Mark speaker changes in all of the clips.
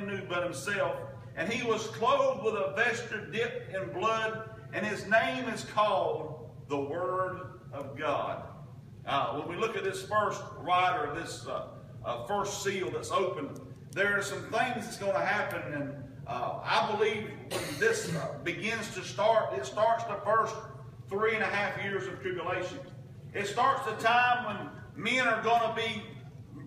Speaker 1: knew but himself. And he was clothed with a vesture dipped in blood, and his name is called the Word of God. Uh, when we look at this first rider, this uh, uh, first seal that's opened, there are some things that's going to happen, and uh, I believe when this uh, begins to start, it starts the first three and a half years of tribulation. It starts the time when men are going to be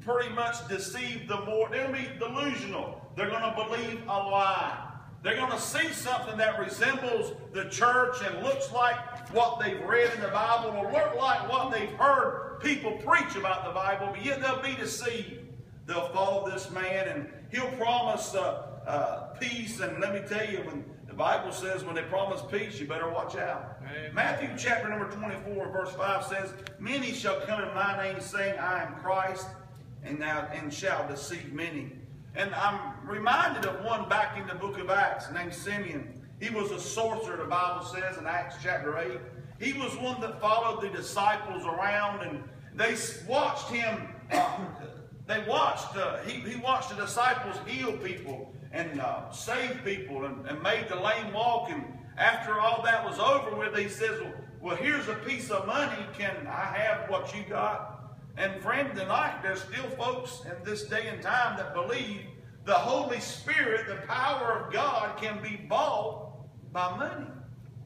Speaker 1: pretty much deceived the more. They're going to be delusional. They're going to believe a lie. They're going to see something that resembles the church and looks like what they've read in the Bible or look like what they've heard people preach about the Bible, but yet they'll be deceived. They'll follow this man and he'll promise uh, uh, peace. And let me tell you, when the Bible says when they promise peace, you better watch out. Amen. Matthew chapter number 24, verse 5 says, Many shall come in my name, saying, I am Christ, and, now, and shall deceive many. And I'm reminded of one back in the book of Acts named Simeon. He was a sorcerer, the Bible says in Acts chapter 8. He was one that followed the disciples around and they watched him, uh, they watched, uh, he, he watched the disciples heal people and uh, save people and, and made the lame walk. And after all that was over with, he says, well, well, here's a piece of money. Can I have what you got? And friend, tonight there's still folks in this day and time that believe the Holy Spirit, the power of God, can be bought by money.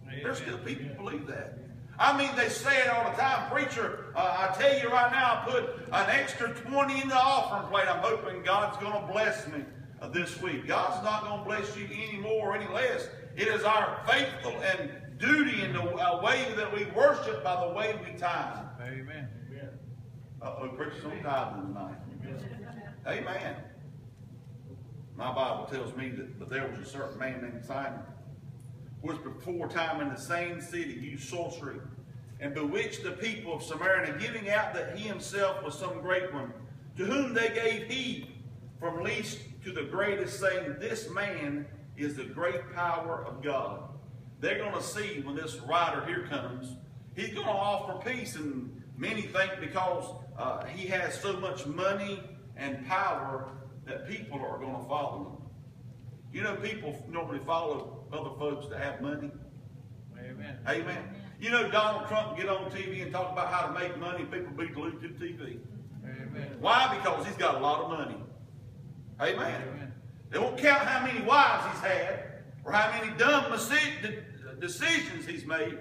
Speaker 1: Amen. There's still people who believe that. I mean, they say it all the time. Preacher, uh, I tell you right now, I put an extra 20 in the offering plate. I'm hoping God's going to bless me uh, this week. God's not going to bless you any more or any less. It is our faithful and duty in the uh, way that we worship by the way we tithe.
Speaker 2: Amen.
Speaker 1: Uh-oh, preacher's on tithing tonight. Amen. My Bible tells me that, that there was a certain man named Simon who was before time in the same city used sorcery and bewitched the people of Samaria, giving out that he himself was some great one, to whom they gave heed from least to the greatest, saying, This man is the great power of God. They're going to see when this rider here comes, he's going to offer peace, and many think because uh, he has so much money and power that people are going to follow him. You know, people normally follow other folks that have money.
Speaker 2: Amen.
Speaker 1: Amen. You know, Donald Trump get on TV and talk about how to make money. People be glued to TV.
Speaker 2: Amen.
Speaker 1: Why? Because he's got a lot of money. Amen. Amen. They won't count how many wives he's had or how many dumb decisions he's made.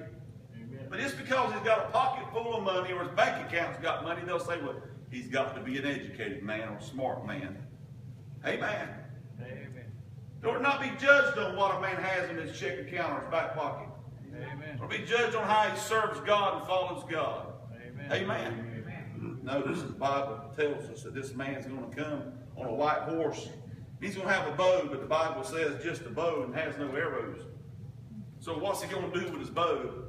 Speaker 1: But it's because he's got a pocket full of money or his bank account's got money, they'll say, well, he's got to be an educated man or a smart man. Amen. Amen. Or not be judged on what a man has in his check account or his back pocket.
Speaker 2: Amen.
Speaker 1: Or be judged on how he serves God and follows God.
Speaker 2: Amen.
Speaker 1: Amen. Amen. Notice the Bible tells us that this man's going to come on a white horse. He's going to have a bow, but the Bible says just a bow and has no arrows. So what's he going to do with his bow?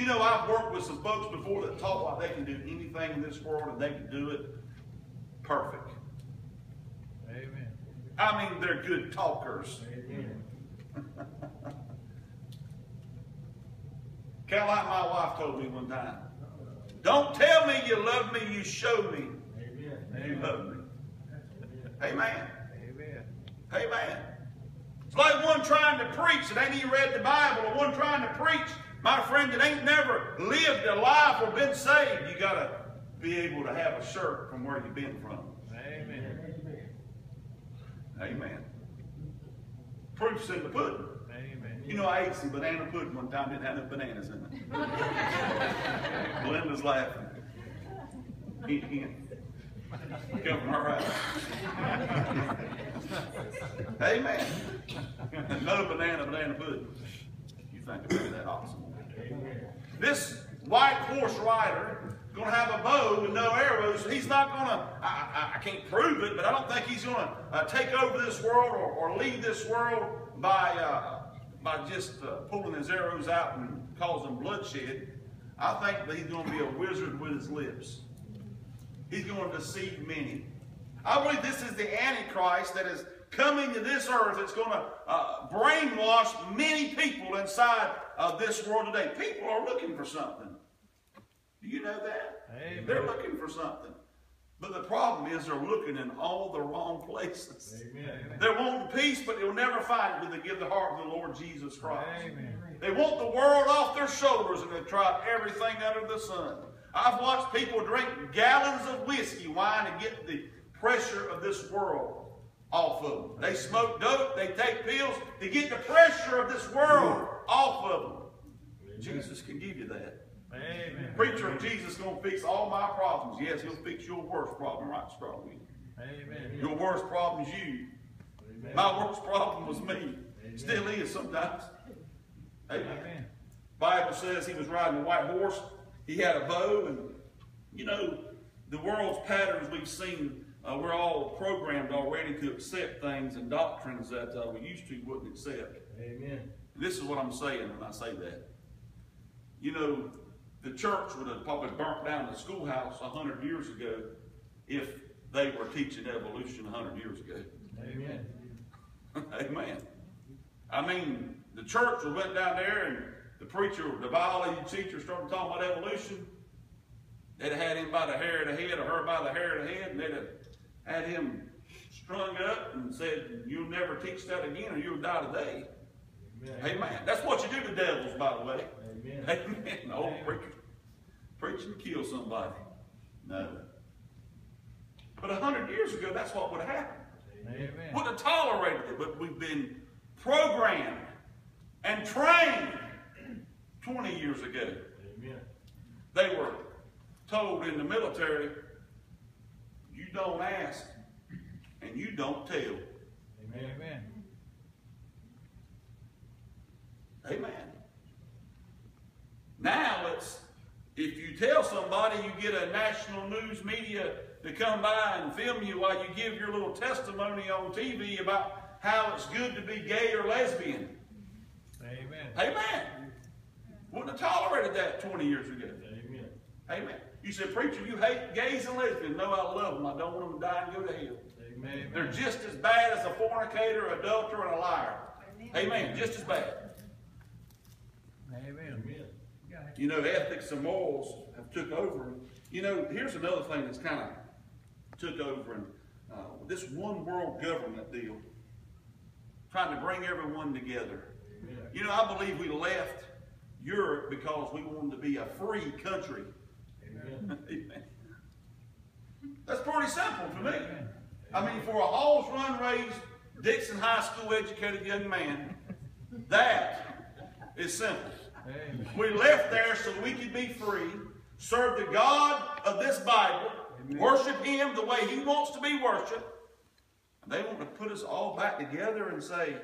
Speaker 1: You know, I've worked with some folks before that talk like they can do anything in this world and they can do it perfect. Amen. I mean, they're good talkers. Amen. kind of like my wife told me one time. Don't tell me you love me, you show me Amen. you love me. Amen.
Speaker 2: Amen.
Speaker 1: Amen. It's like one trying to preach that ain't even read the Bible, or one trying to preach, my friend, that ain't never lived a life or been saved. You got to be able to have a shirt from where you've been from. Amen. Amen. Proof's in the pudding.
Speaker 2: Amen.
Speaker 1: You know, I ate some banana pudding one time, didn't have no bananas in it. Belinda's laughing. Come from her Amen. no banana, banana pudding. You think about that awesome. This white horse rider going to have a bow with no arrows. He's not going to, I, I, can't prove it, but I don't think he's going to uh, take over this world or, or lead this world by, uh, by just uh, pulling his arrows out and causing bloodshed. I think that he's going to be a wizard with his lips. He's going to deceive many. I believe this is the Antichrist that is coming to this earth. It's going to uh, brainwash many people inside of this world today. People are looking for something. Do you know that?
Speaker 2: Amen.
Speaker 1: They're looking for something. But the problem is they're looking in all the wrong places.
Speaker 2: Amen.
Speaker 1: They're wanting peace, but they'll never find it when they give the heart to the Lord Jesus Christ.
Speaker 2: Amen.
Speaker 1: They want the world off their shoulders and they've tried everything under the sun. I've watched people drink gallons of whiskey, wine, to get the pressure of this world off of them. They smoke dope, they take pills to get the pressure of this world off of them. Jesus can give you that.
Speaker 2: Amen.
Speaker 1: Preacher, Jesus gonna fix all my problems. Yes, he'll fix your worst problem right strong.
Speaker 2: Amen.
Speaker 1: Your worst problem is you. My worst problem was me. Still is sometimes. Amen.
Speaker 2: Amen.
Speaker 1: Bible says he was riding a white horse. He had a bow, and you know the world's patterns we've seen. Uh, we're all programmed already to accept things and doctrines that uh, we used to wouldn't accept.
Speaker 2: Amen.
Speaker 1: This is what I'm saying when I say that. You know, the church would have probably burnt down the schoolhouse a hundred years ago if they were teaching evolution a hundred years ago.
Speaker 2: Amen.
Speaker 1: Amen. I mean, the church would went down there and the preacher, the biology teacher started talking about evolution. They'd have had him by the hair of the head or her by the hair of the head, and they'd have had him strung up and said, You'll never teach that again or you'll die today. Amen. That's what you do to devils, by the way.
Speaker 2: Amen.
Speaker 1: Amen. Old preacher preaching to kill somebody. No. But a hundred years ago, that's what would have happened.
Speaker 2: Amen.
Speaker 1: Would have tolerated it, but we've been programmed and trained 20 years ago.
Speaker 2: Amen.
Speaker 1: They were told in the military, you don't ask and you don't tell.
Speaker 2: Amen.
Speaker 1: Amen. Now it's if you tell somebody, you get a national news media to come by and film you while you give your little testimony on TV about how it's good to be gay or lesbian.
Speaker 2: Amen.
Speaker 1: Amen. Wouldn't have tolerated that 20 years ago.
Speaker 2: Amen.
Speaker 1: Amen. You said, preacher, you hate gays and lesbians. No, I love them. I don't want them to die and go to hell.
Speaker 2: Amen.
Speaker 1: They're just as bad as a fornicator, adulterer, and a liar. Amen. Just as bad.
Speaker 2: Amen.
Speaker 1: You know, ethics and morals have took over. You know, here's another thing that's kind of took over and uh, this one world government deal, trying to bring everyone together. You know, I believe we left Europe because we wanted to be a free country.
Speaker 2: Amen.
Speaker 1: Amen. That's pretty simple to me. I mean, for a Halls Run raised Dixon High School educated young man, that is simple.
Speaker 2: Amen.
Speaker 1: We left there so we could be free, serve the God of this Bible, worship Him the way He wants to be worshiped. And they want to put us all back together and say,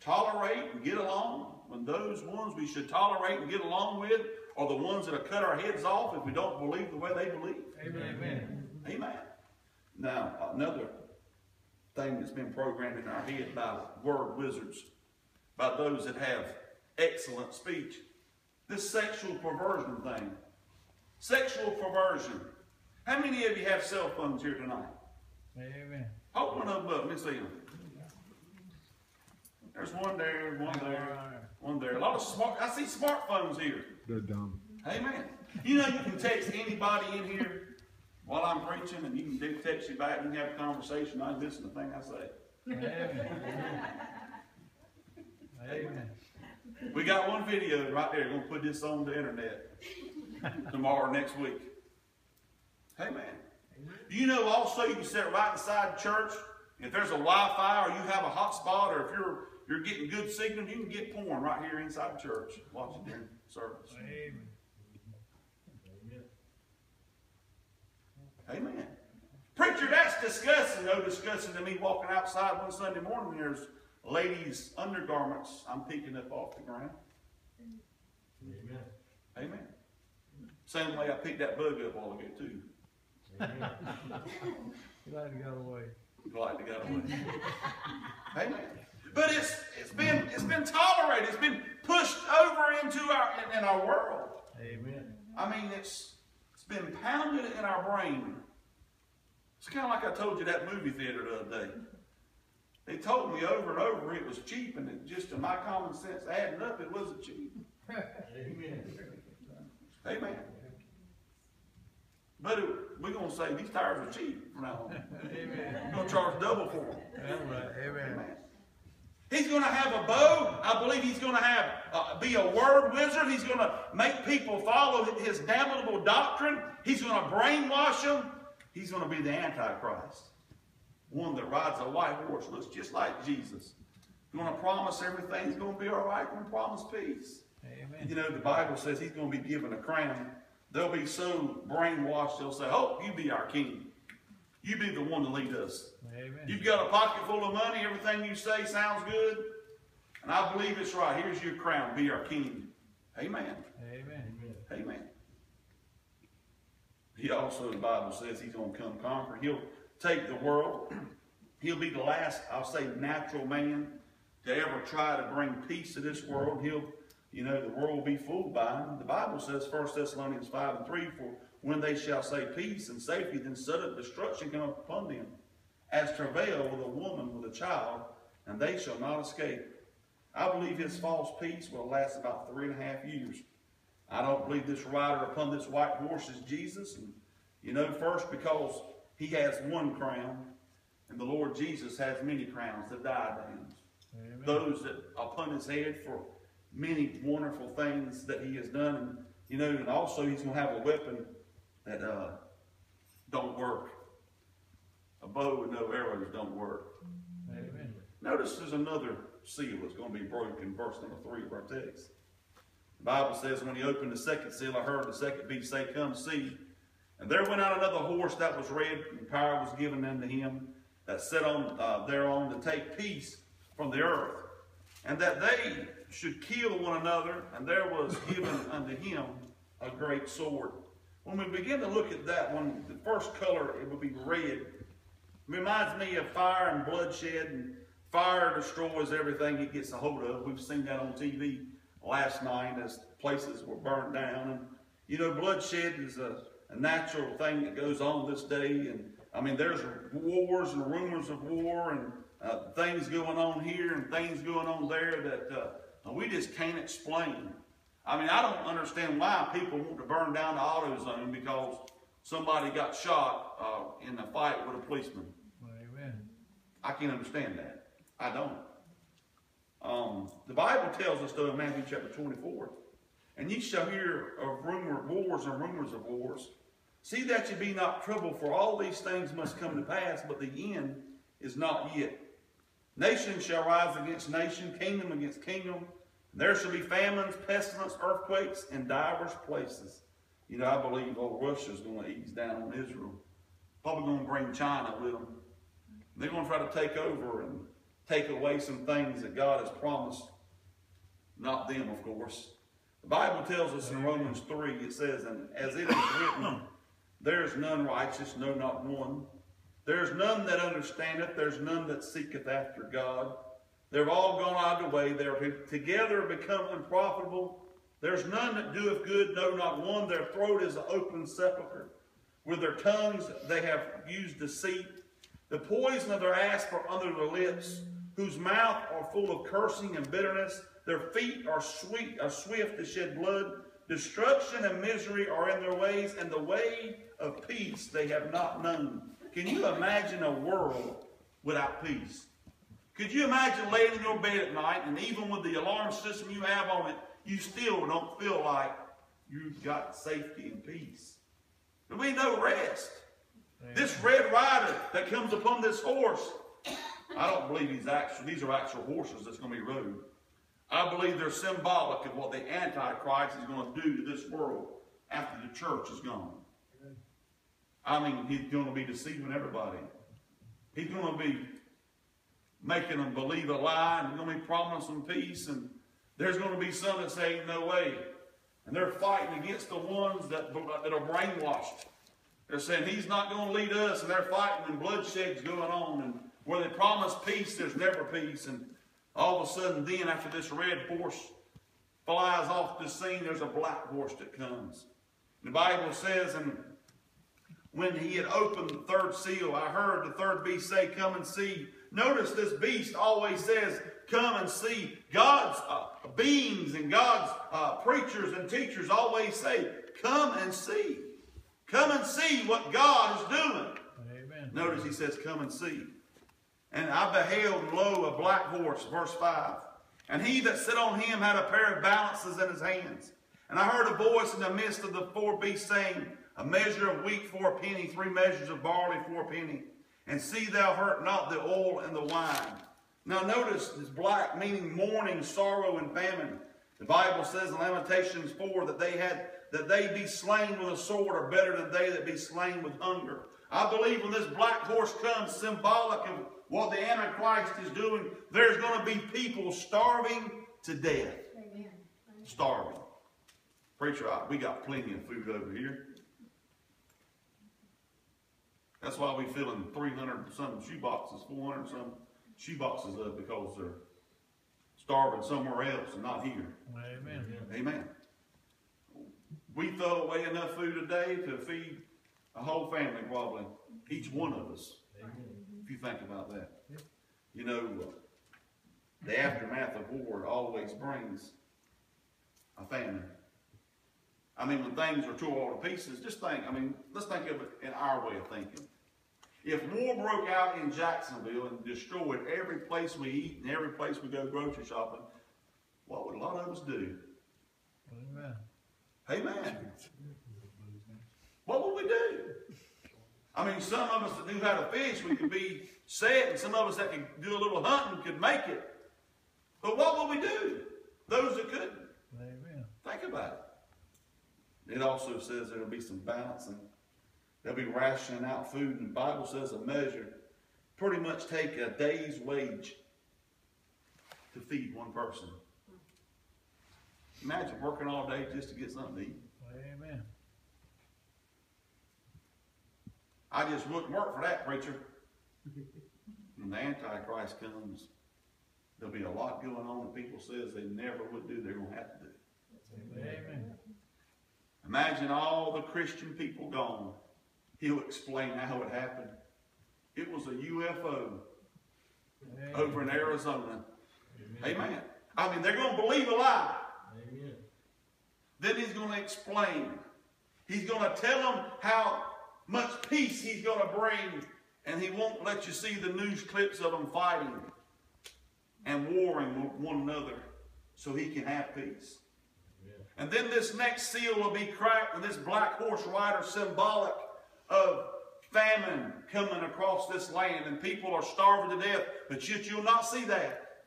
Speaker 1: tolerate and get along when those ones we should tolerate and get along with are the ones that have cut our heads off if we don't believe the way they believe.
Speaker 2: Amen.
Speaker 1: Amen. Amen. Now, another thing that's been programmed in our head by word wizards, by those that have excellent speech, this sexual perversion thing. Sexual perversion. How many of you have cell phones here tonight?
Speaker 2: Amen.
Speaker 1: Hold one of them up. Let me see them. There's one there, one there, one there. A lot of smart. I see smartphones here.
Speaker 3: They're dumb.
Speaker 1: Amen. You know, you can text anybody in here while I'm preaching, and you can do text you back, and you can have a conversation. I listen to the thing I say.
Speaker 2: Amen. Amen.
Speaker 1: We got one video right there. We're gonna put this on the internet tomorrow, next week. Amen. You know, also you can sit right inside the church. If there's a Wi-Fi or you have a hotspot, or if you're you're getting good signal, you can get porn right here inside the church. Watch it during service.
Speaker 2: Amen.
Speaker 1: Amen. Preacher, that's disgusting. No disgusting to me walking outside one Sunday morning. There's ladies' undergarments I'm picking up off the ground.
Speaker 2: Amen.
Speaker 1: Amen. Same way I picked that bug up a while ago too.
Speaker 2: Glad you got away.
Speaker 1: Glad to get away. Amen. But it's it's been it's been tolerated. It's been pushed over into our in, in our world.
Speaker 2: Amen.
Speaker 1: I mean, it's it's been pounded in our brain. It's kind of like I told you that movie theater the other day. They told me over and over it was cheap, and it just to my common sense adding up, it wasn't cheap.
Speaker 2: Amen.
Speaker 1: Amen. But it, we're going to say these tires are cheap from now on.
Speaker 2: Amen.
Speaker 1: We're going to charge double for them.
Speaker 2: Amen.
Speaker 1: Amen. He's going to have a bow. I believe he's going to have uh, be a word wizard. He's going to make people follow his damnable doctrine. He's going to brainwash them. He's going to be the Antichrist, one that rides a white horse, looks just like Jesus. Going to promise everything's going to be all right. Going to promise peace.
Speaker 2: Amen.
Speaker 1: You know, the Bible says he's going to be given a crown. They'll be so brainwashed, they'll say, "Oh, you be our king. You be the one to lead us."
Speaker 2: Amen.
Speaker 1: You've got a pocket full of money, everything you say sounds good. And I believe it's right. Here's your crown. Be our king. Amen.
Speaker 2: Amen.
Speaker 1: Amen. He also, the Bible says, he's going to come conquer. He'll take the world. He'll be the last, I'll say, natural man to ever try to bring peace to this world. He'll, you know, the world will be fooled by him. The Bible says, 1 Thessalonians 5 and 3, for when they shall say peace and safety, then sudden destruction come upon them, as travail with a woman with a child, and they shall not escape. I believe his false peace will last about three and a half years. I don't believe this rider upon this white horse is Jesus. And, you know, first because he has one crown, and the Lord Jesus has many crowns, the diadems.
Speaker 2: Amen.
Speaker 1: Those that upon his head for many wonderful things that he has done. And, you know, and also he's going to have a weapon that uh, don't work. A bow with no arrows don't work.
Speaker 2: Amen.
Speaker 1: Notice there's another seal that's going to be broken, verse number three of our text. The Bible says, when he opened the second seal, I heard the second beast say, Come see. And there went out another horse that was red, and power was given unto him that sat on uh, thereon to take peace from the earth, and that they should kill one another, and there was given unto him a great sword. When we begin to look at that one, the first color, it would be red. Reminds me of fire and bloodshed, and fire destroys everything it gets a hold of. We've seen that on TV last night as places were burned down. And, you know, bloodshed is a, a natural thing that goes on this day. And, I mean, there's wars and rumors of war and uh, things going on here and things going on there that uh, we just can't explain. I mean, I don't understand why people want to burn down the AutoZone because somebody got shot uh, in a fight with a policeman.
Speaker 2: Amen.
Speaker 1: I can't understand that. I don't. Um, the Bible tells us though in Matthew chapter 24, and ye shall hear of rumor of wars and rumors of wars. See that you be not troubled, for all these things must come to pass, but the end is not yet. Nation shall rise against nation, kingdom against kingdom. There shall be famines, pestilence, earthquakes in divers places. You know, I believe old Russia's going to ease down on Israel. Probably going to bring China with them. They're going to try to take over and take away some things that God has promised. Not them, of course. The Bible tells us in Romans 3, it says, And as it is written, there is none righteous, no, not one. There is none that understandeth, there's none that seeketh after God. They've all gone out of the way. They're together become unprofitable. There's none that doeth good, no, not one. Their throat is an open sepulchre. With their tongues they have used deceit. The poison of their asp are under their lips, whose mouth are full of cursing and bitterness. Their feet are sweet, are swift to shed blood. Destruction and misery are in their ways, and the way of peace they have not known. Can you imagine a world without peace? Could you imagine laying in your bed at night, and even with the alarm system you have on it, you still don't feel like you've got safety and peace? There'll be no rest. This red rider that comes upon this horse, I don't believe he's actual, these are actual horses that's going to be rode. I believe they're symbolic of what the Antichrist is going to do to this world after the church is gone. I mean, he's going to be deceiving everybody. He's going to be making them believe a lie, and he's going to be promising peace, and there's going to be some that say, no way. And they're fighting against the ones that, that are brainwashed. They're saying he's not going to lead us, and they're fighting, and bloodshed's going on. And where they promise peace, there's never peace. And all of a sudden, then after this red horse flies off the scene, there's a black horse that comes. The Bible says, and when he had opened the third seal, I heard the third beast say, Come and see. Notice this beast always says, Come and see. God's uh, beings and God's uh, preachers and teachers always say, Come and see. Come and see what God is doing.
Speaker 2: Amen.
Speaker 1: Notice he says, Come and see. And I beheld, lo, a black horse, verse 5. And he that sat on him had a pair of balances in his hands. And I heard a voice in the midst of the four beasts saying, A measure of wheat for a penny, three measures of barley for a penny. And see thou hurt not the oil and the wine. Now notice this black meaning mourning, sorrow, and famine. The Bible says in Lamentations 4 that they had that they be slain with a sword are better than they that be slain with hunger. I believe when this black horse comes, symbolic of what the Antichrist is doing, there's going to be people starving to death.
Speaker 3: Amen.
Speaker 1: Starving. Preacher, I- we got plenty of food over here. That's why we filling 300 and some shoe boxes, 400 some shoe boxes up because they're starving somewhere else and not here.
Speaker 2: Amen.
Speaker 1: Amen. We throw away enough food a day to feed a whole family, probably, each one of us, if you think about that. You know, the aftermath of war always brings a famine. I mean, when things are tore all to pieces, just think, I mean, let's think of it in our way of thinking. If war broke out in Jacksonville and destroyed every place we eat and every place we go grocery shopping, what would a lot of us do?
Speaker 2: Amen.
Speaker 1: Amen. What would we do? I mean, some of us that knew how to fish, we could be set, and some of us that could do a little hunting could make it. But what would we do? Those that couldn't.
Speaker 2: Amen.
Speaker 1: Think about it. It also says there'll be some balancing. They'll be rationing out food, and the Bible says a measure pretty much take a day's wage to feed one person. Imagine working all day just to get something to eat.
Speaker 2: Amen.
Speaker 1: I just wouldn't work for that, preacher. When the Antichrist comes, there'll be a lot going on that people says they never would do, they're gonna have to do.
Speaker 2: Amen.
Speaker 1: Imagine all the Christian people gone. He'll explain how it happened. It was a UFO
Speaker 2: Amen.
Speaker 1: over in Arizona. Amen. I mean, they're gonna believe a lie.
Speaker 4: Amen.
Speaker 1: Then he's gonna explain. He's gonna tell them how much peace he's gonna bring, and he won't let you see the news clips of them fighting and warring with one another so he can have peace. And then this next seal will be cracked, and this black horse rider symbolic of famine coming across this land, and people are starving to death, but yet you'll not see that.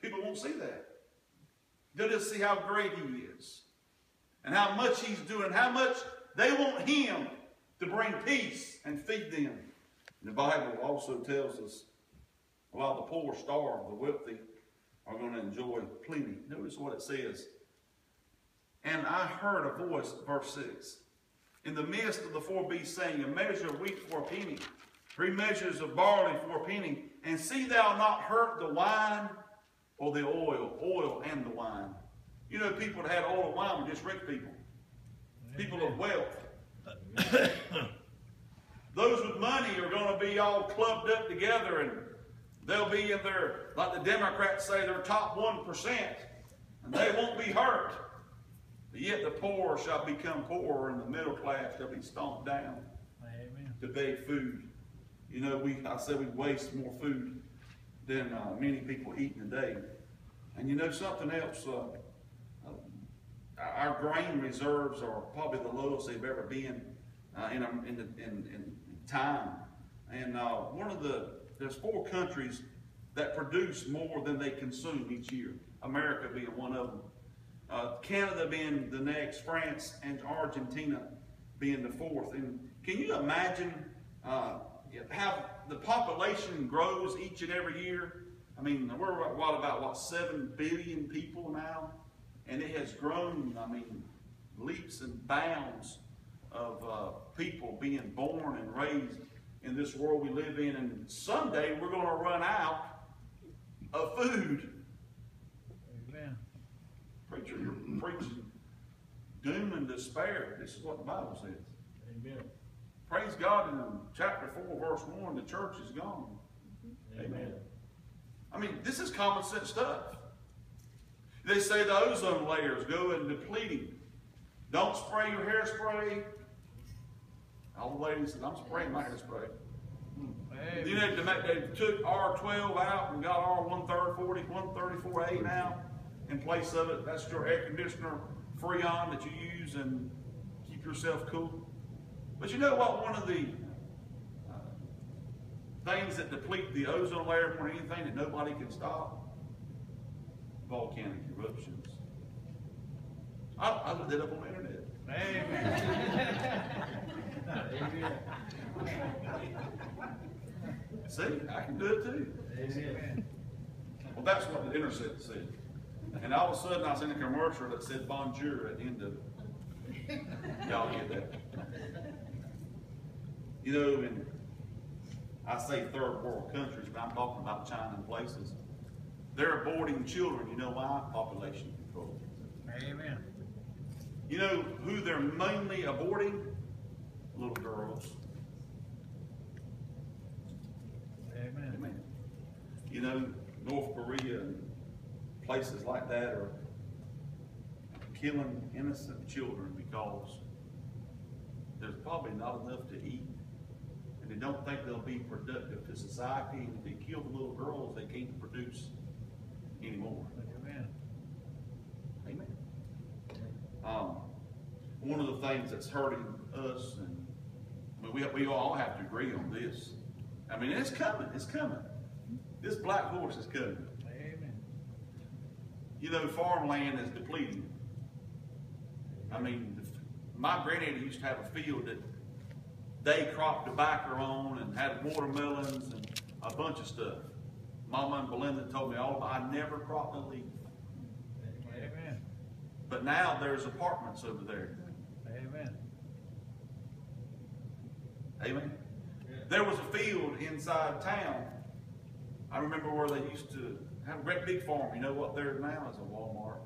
Speaker 1: People won't see that. They'll just see how great he is, and how much he's doing, how much they want him to bring peace and feed them. And the Bible also tells us while the poor starve, the wealthy are going to enjoy plenty. Notice what it says. And I heard a voice, verse 6, in the midst of the four beasts saying, A measure of wheat for a penny, three measures of barley for a penny, and see thou not hurt the wine or the oil, oil and the wine. You know, people that had oil and wine were just rich people, people of wealth. Those with money are going to be all clubbed up together and they'll be in their, like the Democrats say, their top 1%, and they won't be hurt. But yet the poor shall become poorer and the middle class shall be stomped down
Speaker 2: Amen.
Speaker 1: to beg food. You know, we I said we waste more food than uh, many people eat in a day. And you know something else? Uh, uh, our grain reserves are probably the lowest they've ever been uh, in, in, the- in, in time. And uh, one of the there's four countries that produce more than they consume each year. America being one of them. Uh, Canada being the next, France and Argentina being the fourth. And can you imagine uh, how the population grows each and every year? I mean, we're what, about what seven billion people now, and it has grown. I mean, leaps and bounds of uh, people being born and raised in this world we live in. And someday we're going to run out of food.
Speaker 2: Amen.
Speaker 1: Preacher, you're preaching doom and despair. This is what the Bible says.
Speaker 4: Amen.
Speaker 1: Praise God in chapter 4, verse 1, the church is gone.
Speaker 4: Amen.
Speaker 1: I mean, this is common sense stuff. They say the ozone layers go in depleting. Don't spray your hairspray. All the ladies said, I'm spraying my hairspray. You
Speaker 2: Amen.
Speaker 1: know, they, they took R twelve out and got R one third forty, one thirty-four A now in place of it. That's your air conditioner Freon that you use and keep yourself cool. But you know what, one of the uh, things that deplete the ozone layer more than anything that nobody can stop? Volcanic eruptions. I, I looked it up on the internet.
Speaker 2: Amen.
Speaker 1: See, I can do it too.
Speaker 4: Amen.
Speaker 1: Well, that's what the intercept said. And all of a sudden, I seen a commercial that said bonjour at the end of it. Y'all get that? You know, in, I say third world countries, but I'm talking about China and places. They're aborting children. You know why? Population control.
Speaker 2: Amen.
Speaker 1: You know who they're mainly aborting? Little girls.
Speaker 2: Amen.
Speaker 1: Amen. You know, North Korea and places like that are killing innocent children because there's probably not enough to eat. And they don't think they'll be productive to society. And if they kill the little girls, they can't produce anymore.
Speaker 2: Amen.
Speaker 1: Amen. Um, one of the things that's hurting us, and I mean, we, we all have to agree on this. I mean, it's coming, it's coming. This black horse is coming.
Speaker 2: Amen.
Speaker 1: You know, farmland is depleting. I mean, my granddaddy used to have a field that they cropped tobacco on and had watermelons and a bunch of stuff. Mama and Belinda told me all, about I never cropped a leaf.
Speaker 2: Amen.
Speaker 1: But now there's apartments over there.
Speaker 2: Amen.
Speaker 1: Amen. There was a field inside town. I remember where they used to have a great big farm. You know what there now is a Walmart.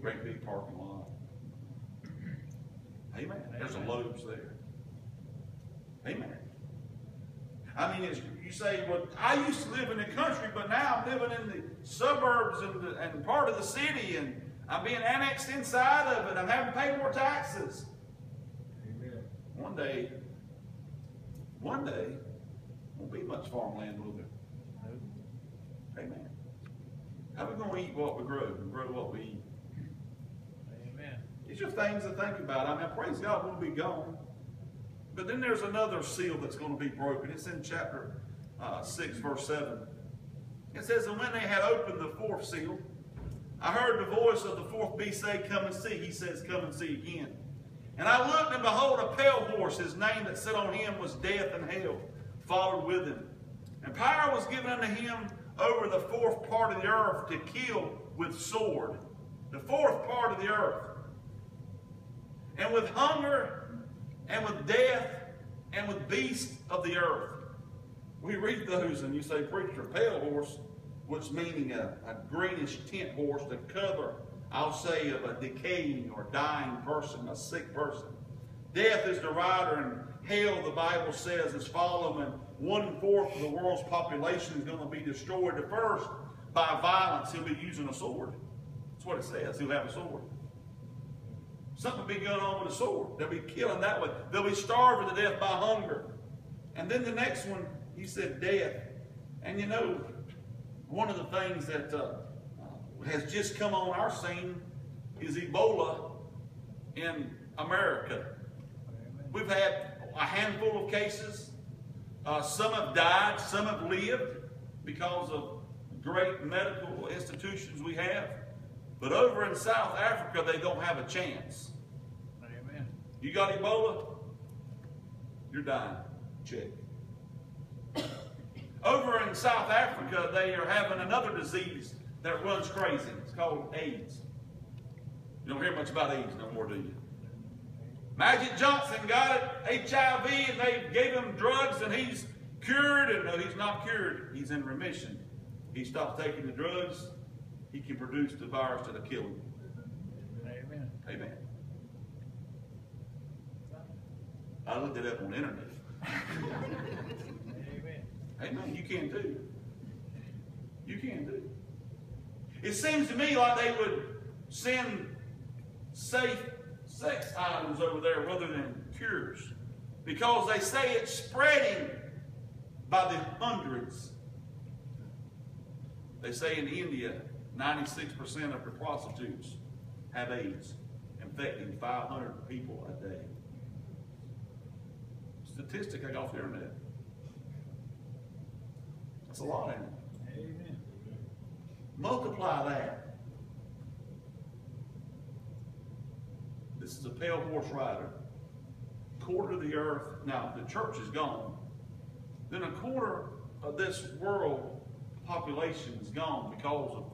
Speaker 1: Great big parking lot. Amen. There's a
Speaker 2: Amen.
Speaker 1: Lowe's there. Amen. I mean, it's, you say, well, I used to live in the country, but now I'm living in the suburbs and, the, and part of the city, and I'm being annexed inside of it. I'm having to pay more taxes.
Speaker 4: Amen.
Speaker 1: One day, one day, won't be much farmland, will there? Amen. How we gonna eat what we grow and grow what we eat?
Speaker 2: Amen.
Speaker 1: These are things to think about. I mean, praise God, we'll be gone. But then there's another seal that's going to be broken. It's in chapter uh, 6, verse 7. It says, And when they had opened the fourth seal, I heard the voice of the fourth beast say, Come and see. He says, Come and see again. And I looked, and behold, a pale horse. His name that sat on him was Death, and hell followed with him. And power was given unto him over the fourth part of the earth to kill with sword. The fourth part of the earth and with hunger, and with death, and with beasts of the earth. We read those, and you say, Preacher, pale horse, which meaning a, a greenish tint horse, the color, I'll say, of a decaying or dying person, a sick person. Death is the rider, and hell, the Bible says, is following. One fourth of the world's population is going to be destroyed. The first, by violence, he'll be using a sword. That's what it says. He'll have a sword. Something will be going on with a sword. They'll be killing that way. They'll be starving to death by hunger. And then the next one, he said death. And you know, one of the things that uh, has just come on our scene is Ebola in America. We've had a handful of cases. Uh, some have died, some have lived because of great medical institutions we have. But over in South Africa, they don't have a chance.
Speaker 2: Amen.
Speaker 1: You got Ebola? You're dying. Check. Over in South Africa, they are having another disease that runs crazy. It's called AIDS. You don't hear much about AIDS no more, do you? Magic Johnson got it, HIV, and they gave him drugs, and he's cured. And no, he's not cured. He's in remission. He stopped taking the drugs. He can produce the virus that'll kill him.
Speaker 2: Amen.
Speaker 1: Amen. I looked it up on the internet.
Speaker 2: Amen.
Speaker 1: You can too. You can too. It seems to me like they would send safe sex items over there rather than cures. Because they say it's spreading by the hundreds. They say in India, 96% of the prostitutes have AIDS, infecting 500 people a day. Statistic I got off the internet. That's a lot, ain't it?
Speaker 2: Amen.
Speaker 1: Multiply that. This is a pale horse rider. Quarter of the earth, now the church is gone. Then a quarter of this world population is gone because of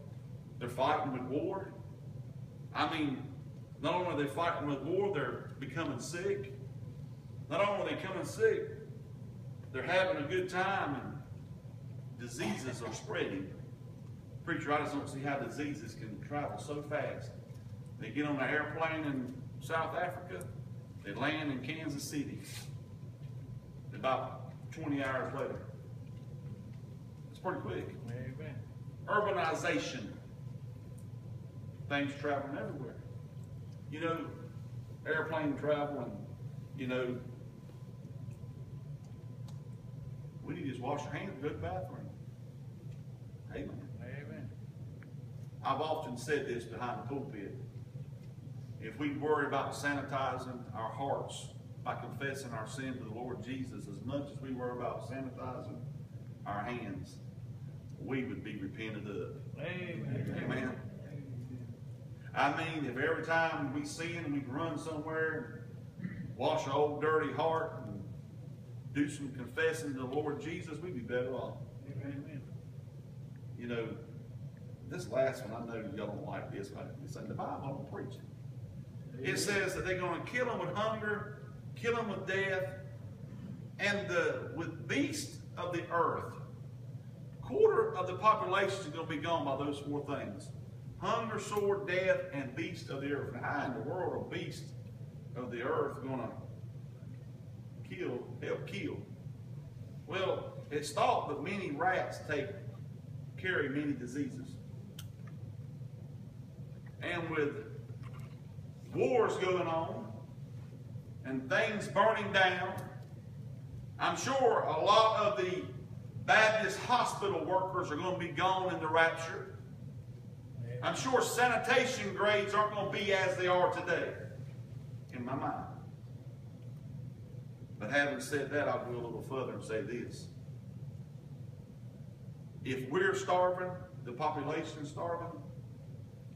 Speaker 1: they're fighting with war. I mean, not only are they fighting with war, they're becoming sick. Not only are they becoming sick, they're having a good time and diseases are spreading. Preacher, I just don't see how diseases can travel so fast. They get on an airplane in South Africa, they land in Kansas City. About 20 hours later. It's pretty quick.
Speaker 2: Amen.
Speaker 1: Urbanization. Things traveling everywhere. You know, airplane travel and, you know, we need to just wash our hands, and go to the bathroom. Amen.
Speaker 2: Amen.
Speaker 1: I've often said this behind the pulpit. If we worry about sanitizing our hearts by confessing our sin to the Lord Jesus as much as we worry about sanitizing our hands, we would be repented of.
Speaker 2: Amen.
Speaker 1: Amen. I mean, if every time we sin, we run somewhere, wash our old dirty heart, and do some confessing to the Lord Jesus, we'd be better off.
Speaker 2: Amen.
Speaker 1: You know, this last one, I know y'all don't like this, but it's in the Bible, I'm preaching. It says that they're going to kill them with hunger, kill them with death, and the with beasts of the earth. Quarter of the population is going to be gone by those four things: hunger, sword, death, and beast of the earth. Now, how in the world are beasts of the earth going to kill, help kill? Well, it's thought that many rats take carry many diseases, and with wars going on and things burning down. I'm sure a lot of the Baptist hospital workers are going to be gone in the rapture. I'm sure sanitation grades aren't going to be as they are today, in my mind. But having said that, I'll go a little further and say this. If we're starving, the population's starving,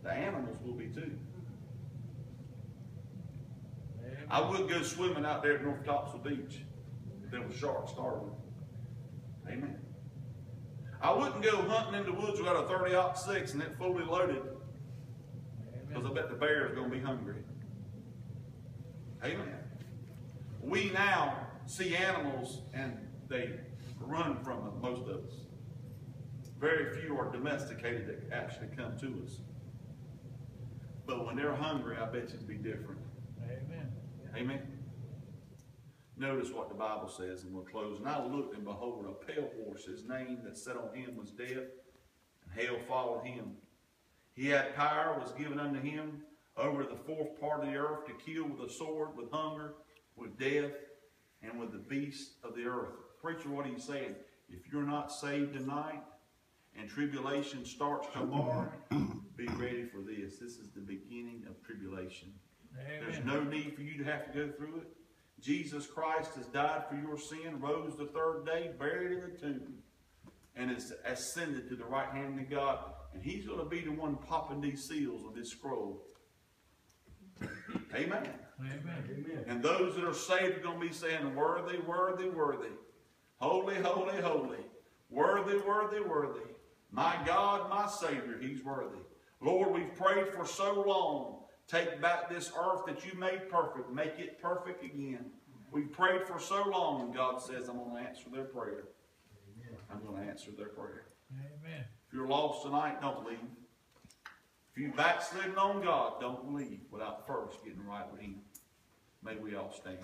Speaker 1: the animals will be too. I would go swimming out there at North Topsail Beach if there was sharks starving. Amen. I wouldn't go hunting in the woods without a 30 six and it fully loaded because I bet the bear is going to be hungry. Amen. We now see animals and they run from them, most of us. Very few are domesticated that actually come to us. But when they're hungry, I bet you it'd be different.
Speaker 2: Amen.
Speaker 1: Amen. Notice what the Bible says, and we'll close. And I looked, and behold, a pale horse, his name that sat on him was death, and hell followed him. He had power, was given unto him over the fourth part of the earth to kill with a sword, with hunger, with death, and with the beasts of the earth. Preacher, what are you saying? If you're not saved tonight, and tribulation starts tomorrow, be ready for this. This is the beginning of tribulation. There's no need for you to have to go through it. Jesus Christ has died for your sin, rose the third day, buried in the tomb, and is ascended to the right hand of God. And he's going to be the one popping these seals of this scroll. Amen.
Speaker 2: Amen.
Speaker 4: Amen.
Speaker 1: And those that are saved are going to be saying, Worthy, worthy, worthy. Holy, holy, holy. Worthy, worthy, worthy. My God, my Savior, He's worthy. Lord, we've prayed for so long. Take back this earth that you made perfect. Make it perfect again. We've prayed for so long, and God says, I'm going to answer their prayer. I'm going to answer their prayer.
Speaker 2: Amen.
Speaker 1: If you're lost tonight, don't leave. If you backslidden on God, don't leave without first getting right with Him. May we all stand.